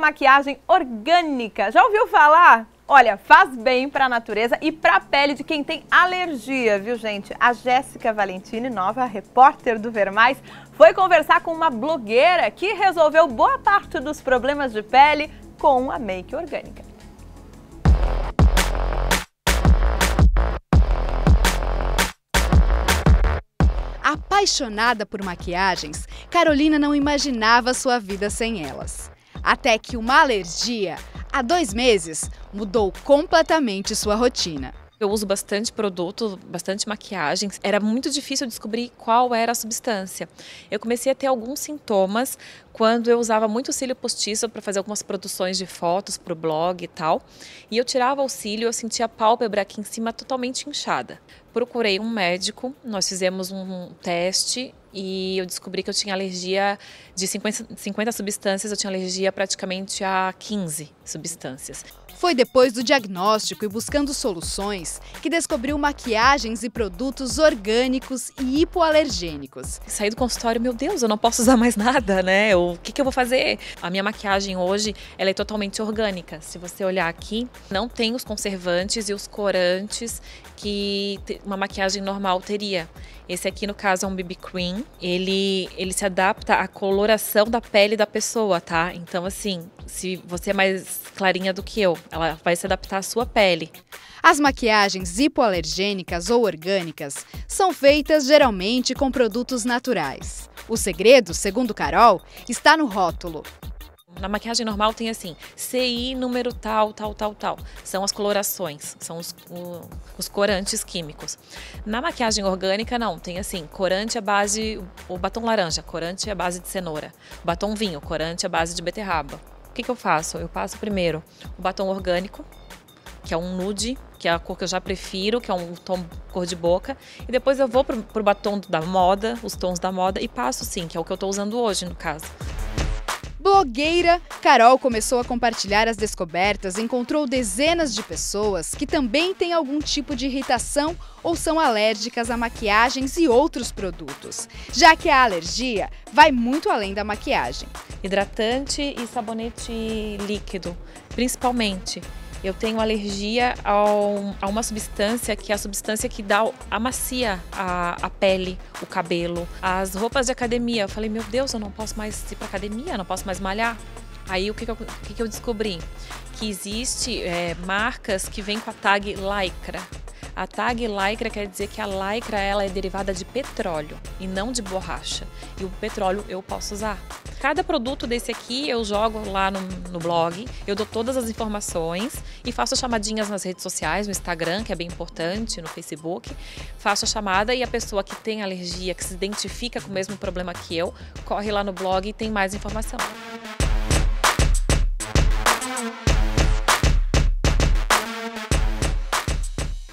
Maquiagem orgânica, já ouviu falar? Olha, faz bem para a natureza e para a pele de quem tem alergia, viu gente? A Jéssica Valentini, nova repórter do Ver Mais, foi conversar com uma blogueira que resolveu boa parte dos problemas de pele com a make orgânica. Apaixonada por maquiagens, Carolina não imaginava sua vida sem elas. Até que uma alergia, há dois meses, mudou completamente sua rotina. Eu uso bastante produto, bastante maquiagem. Era muito difícil descobrir qual era a substância. Eu comecei a ter alguns sintomas quando eu usava muito cílio postiço para fazer algumas produções de fotos para o blog e tal. E eu tirava o cílio, eu sentia a pálpebra aqui em cima totalmente inchada. Procurei um médico, nós fizemos um teste e eu descobri que eu tinha alergia de 50, 50 substâncias, eu tinha alergia praticamente a 15 substâncias. Foi depois do diagnóstico e buscando soluções que descobriu maquiagens e produtos orgânicos e hipoalergênicos. Saí do consultório, meu Deus, eu não posso usar mais nada, né? O que, que eu vou fazer? A minha maquiagem hoje, ela é totalmente orgânica. Se você olhar aqui, não tem os conservantes e os corantes que uma maquiagem normal teria. Esse aqui, no caso, é um BB Cream. Ele, ele se adapta à coloração da pele da pessoa, tá? Então, assim, se você é mais clarinha do que eu, ela vai se adaptar à sua pele. As maquiagens hipoalergênicas ou orgânicas são feitas geralmente com produtos naturais. O segredo, segundo Carol, está no rótulo. Na maquiagem normal tem assim, CI número tal, tal, tal, tal. São as colorações, são os, o, os corantes químicos. Na maquiagem orgânica, não, tem assim, corante à base, o batom laranja, corante à base de cenoura. Batom vinho, corante à base de beterraba. O que, que eu faço? Eu passo primeiro o batom orgânico, que é um nude, que é a cor que eu já prefiro, que é um tom cor de boca. E depois eu vou pro, pro batom da moda, os tons da moda, e passo sim, que é o que eu estou usando hoje, no caso. Blogueira, Carol começou a compartilhar as descobertas e encontrou dezenas de pessoas que também têm algum tipo de irritação ou são alérgicas a maquiagens e outros produtos, já que a alergia vai muito além da maquiagem. Hidratante e sabonete líquido, principalmente eu tenho alergia ao, a uma substância que é a substância que dá amacia a, a pele, o cabelo, as roupas de academia. Eu falei, meu Deus, eu não posso mais ir para academia, não posso mais malhar. Aí o que, que, eu, que, que eu descobri? Que existe é, marcas que vêm com a tag lycra. A tag lycra quer dizer que a lycra ela é derivada de petróleo e não de borracha. E o petróleo eu posso usar. Cada produto desse aqui eu jogo lá no, no blog, eu dou todas as informações e faço chamadinhas nas redes sociais, no Instagram, que é bem importante, no Facebook. Faço a chamada e a pessoa que tem alergia, que se identifica com o mesmo problema que eu, corre lá no blog e tem mais informação.